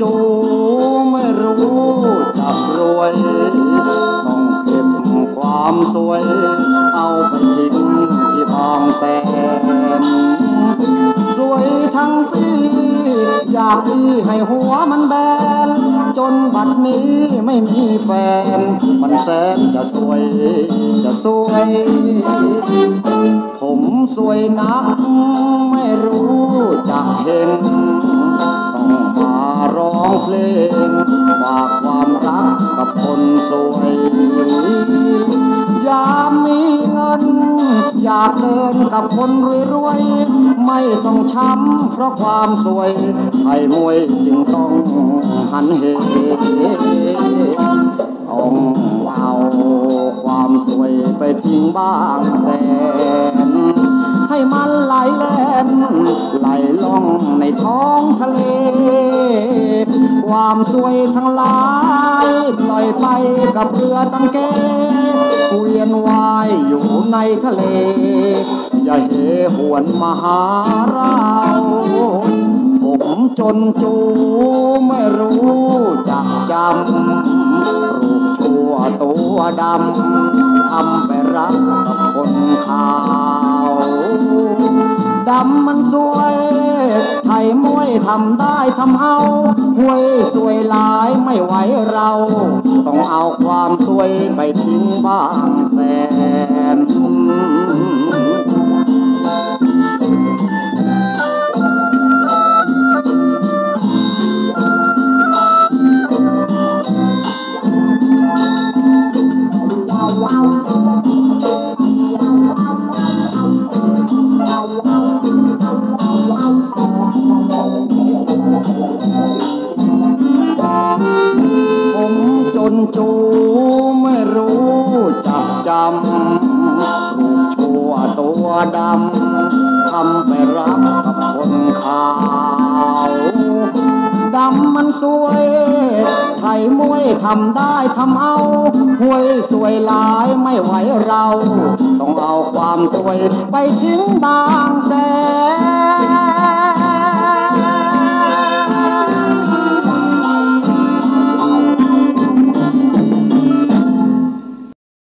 จูไม่รู้จักรวย ต้องเก็บความสวย เอาไปทิ้งที่บางแสนสวยทั้งปีอยากดีให้หัวมันแบน จนบัดนี้ไม่มีแฟน มันแสนจะสวย จะสวย ผมสวยนัก ไม่รู้จักเห็น ฝากความรักกับคนสวยยามมีเงิน อยากเดินกับคนรวยๆไม่ต้องช้ำเพราะความสวยไทยมวยจึงต้องหันเหต้องเอาความสวยไปทิ้งบ้างแสน ให้มันไหลแล่นไหลล่องในท้องทะเล ความสวยทั้งหลายปล่อยไปกับเรือตังเกเวียนวายอยู่ในทะเล อย่าเหหวนมาหาเราผมจนจูไม่รู้จักจำรูปชั่วตัวดำทำไปรักกับคนขาว ดำมันสวย ไทยมวยทำได้ทำเอาห่วยสวยหลายไม่ไหวเรา ต้องเอาความสวยไปทิ้งบ้างแสนผม ดำทำไปรับกับคนขาวดำมันสวย ไทยมวยทำได้ทำเอาห่วยสวยหลายไม่ไหวเรา ต้องเอาความสวยไปทิ้งบางแสน